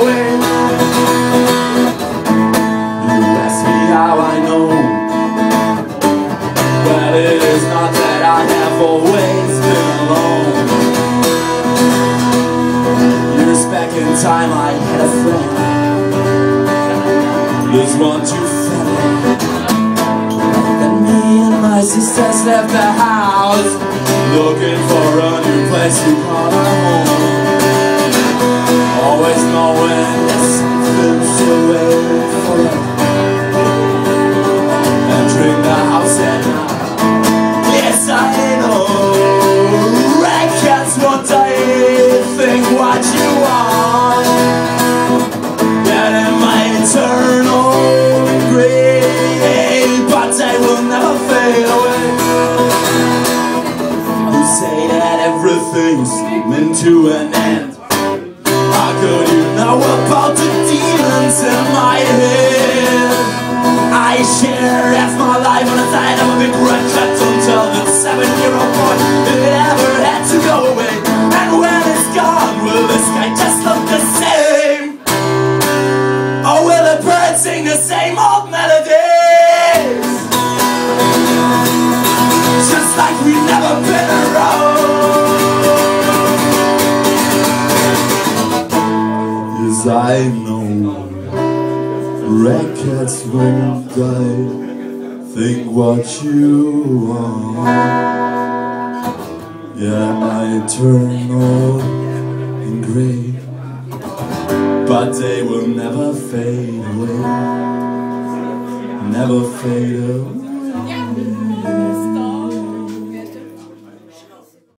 away You ask me how I know. Well, it is not that I have always been alone. Years back in time I had a friend. This one too fat Then me and my sisters left the house Looking for a new place to call our home everything's meant to an end How could you know about the demons in my head? I share half my life on the side of a big red cat until the seven-year-old boy it ever I know. Records won't die. Think what you want. Yeah, turn old and gray, but they will never fade away. Never fade away.